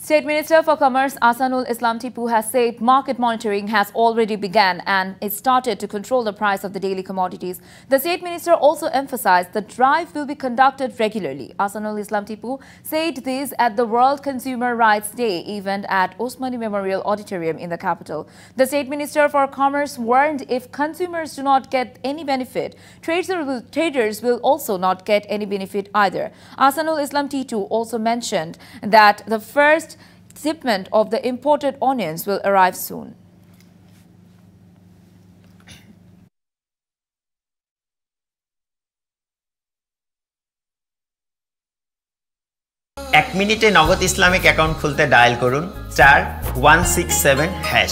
State Minister for Commerce Ahsanul Islam Titu has said market monitoring has already begun and it started to control the price of the daily commodities. The State Minister also emphasized the drive will be conducted regularly. Ahsanul Islam Titu said this at the World Consumer Rights Day event at Osmani Memorial Auditorium in the capital. The State Minister for Commerce warned if consumers do not get any benefit, traders will also not get any benefit either. Ahsanul Islam Titu also mentioned that the first shipment of the imported onions will arrive soon. এক মিনিটে Nagad Islamic account খুলতে dial করুন, চার one six seven hash